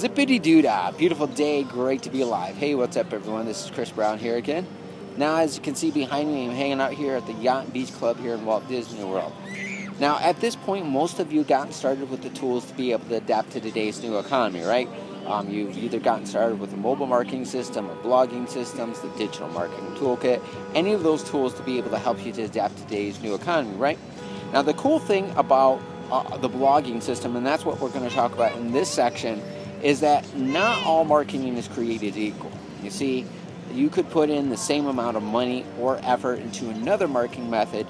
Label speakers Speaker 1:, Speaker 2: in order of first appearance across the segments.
Speaker 1: Zippity doodah, beautiful day, great to be alive. Hey, what's up, everyone? This is Chris Brown here again. Now, as you can see behind me, I'm hanging out here at the Yacht and Beach Club here in Walt Disney World. Now, at this point, most of you gotten started with the tools to be able to adapt to today's new economy, right? Um, you've either gotten started with a mobile marketing system or blogging systems, the digital marketing toolkit, any of those tools to be able to help you to adapt to today's new economy, right? Now, the cool thing about uh, the blogging system, and that's what we're going to talk about in this section, is that not all marketing is created equal. You see, you could put in the same amount of money or effort into another marketing method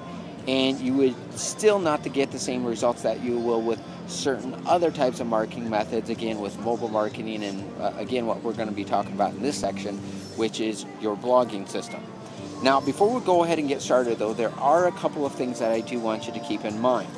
Speaker 1: and you would still not to get the same results that you will with certain other types of marketing methods again with mobile marketing and uh, again what we're going to be talking about in this section which is your blogging system now before we go ahead and get started though there are a couple of things that i do want you to keep in mind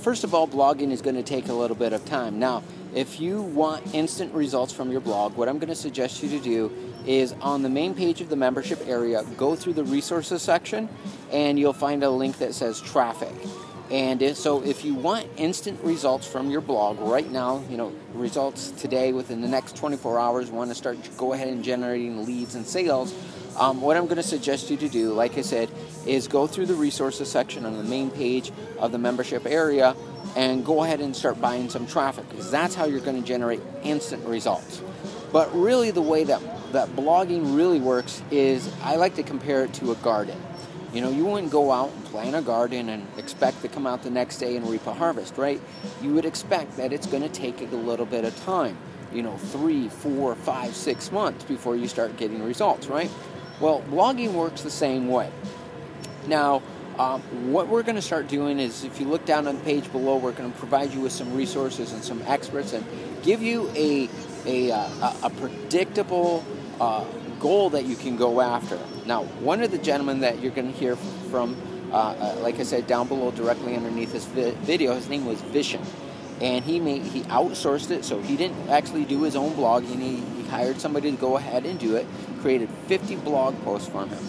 Speaker 1: first of all, blogging is going to take a little bit of time. Now, if you want instant results from your blog, what I'm going to suggest you to do is on the main page of the membership area, go through the resources section and you'll find a link that says traffic. And so if you want instant results from your blog right now, you know, results today within the next 24 hours, want to start go ahead and generating leads and sales, um, what I'm going to suggest you to do, like I said, is go through the resources section on the main page of the membership area and go ahead and start buying some traffic because that's how you're going to generate instant results. But really, the way that, that blogging really works is I like to compare it to a garden. You know, you wouldn't go out and plant a garden and expect to come out the next day and reap a harvest, right? You would expect that it's going to take a little bit of time you know, three, four, five, six months before you start getting results, right? Well, blogging works the same way. Now, um, what we're going to start doing is if you look down on the page below, we're going to provide you with some resources and some experts and give you a, a, uh, a predictable uh, goal that you can go after. Now, one of the gentlemen that you're going to hear from, uh, uh, like I said, down below directly underneath this vi- video, his name was Vishen. And he made he outsourced it, so he didn't actually do his own blogging. He hired somebody to go ahead and do it created 50 blog posts for him.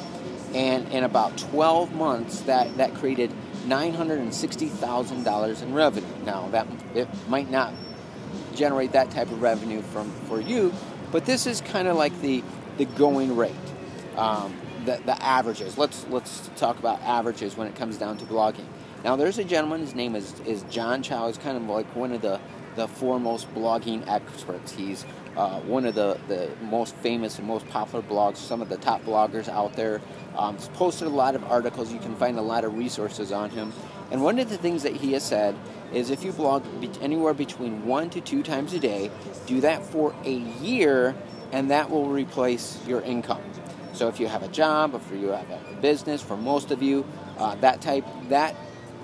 Speaker 1: And in about 12 months, that, that created $960,000 in revenue. Now, that it might not generate that type of revenue from for you, but this is kind of like the, the going rate. Um, the, the averages. Let's let's talk about averages when it comes down to blogging. Now, there's a gentleman. His name is is John Chow. He's kind of like one of the the foremost blogging experts. He's uh, one of the, the most famous and most popular blogs, some of the top bloggers out there. Um, he's posted a lot of articles. You can find a lot of resources on him. And one of the things that he has said is if you blog anywhere between one to two times a day, do that for a year, and that will replace your income. So if you have a job, if you have a business, for most of you, uh, that type that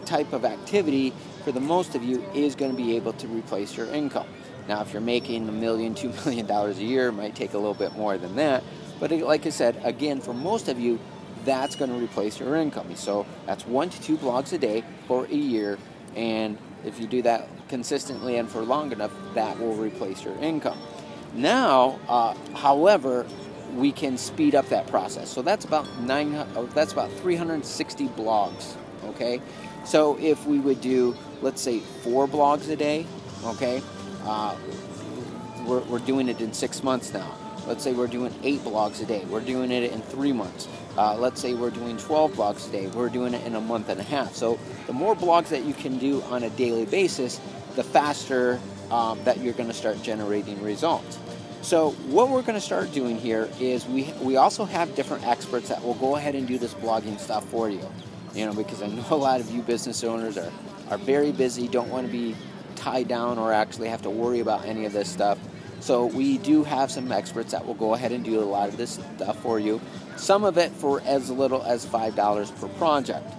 Speaker 1: type of activity for the most of you is going to be able to replace your income. Now, if you're making a million, two million dollars a year, it might take a little bit more than that. But like I said, again, for most of you, that's going to replace your income. So that's one to two blogs a day for a year. And if you do that consistently and for long enough, that will replace your income. Now, uh, however, we can speed up that process. So that's about nine. Uh, that's about 360 blogs. Okay. So if we would do, let's say, four blogs a day, okay, uh, we're, we're doing it in six months now. Let's say we're doing eight blogs a day. We're doing it in three months. Uh, let's say we're doing 12 blogs a day. We're doing it in a month and a half. So the more blogs that you can do on a daily basis, the faster um, that you're going to start generating results. So what we're going to start doing here is we we also have different experts that will go ahead and do this blogging stuff for you. You know, because I know a lot of you business owners are are very busy, don't want to be tied down or actually have to worry about any of this stuff. So we do have some experts that will go ahead and do a lot of this stuff for you. Some of it for as little as $5 per project.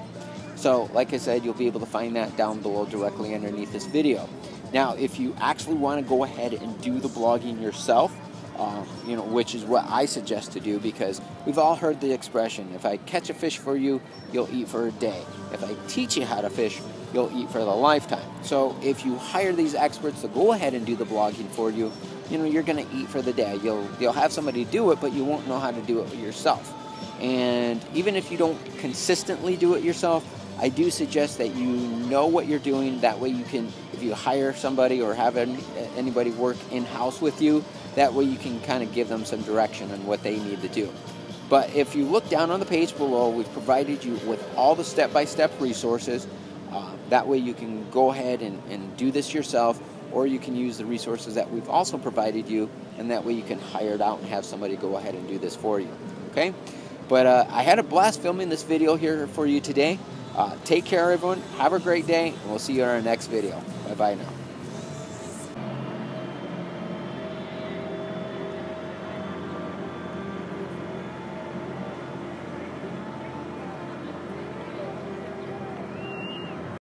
Speaker 1: So like I said, you'll be able to find that down below directly underneath this video. Now, if you actually want to go ahead and do the blogging yourself, uh, you know, which is what I suggest to do because we've all heard the expression if I catch a fish for you, you'll eat for a day. If I teach you how to fish, you'll eat for the lifetime. So if you hire these experts to go ahead and do the blogging for you, you know, you're going to eat for the day. You'll, you'll have somebody do it, but you won't know how to do it yourself. And even if you don't consistently do it yourself, I do suggest that you know what you're doing. That way, you can, if you hire somebody or have any, anybody work in house with you, that way you can kind of give them some direction on what they need to do. But if you look down on the page below, we've provided you with all the step by step resources. Uh, that way, you can go ahead and, and do this yourself, or you can use the resources that we've also provided you, and that way you can hire it out and have somebody go ahead and do this for you. Okay? But uh, I had a blast filming this video here for you today. Uh, take care, everyone. Have a great day, and we'll see you in our next video. Bye bye now.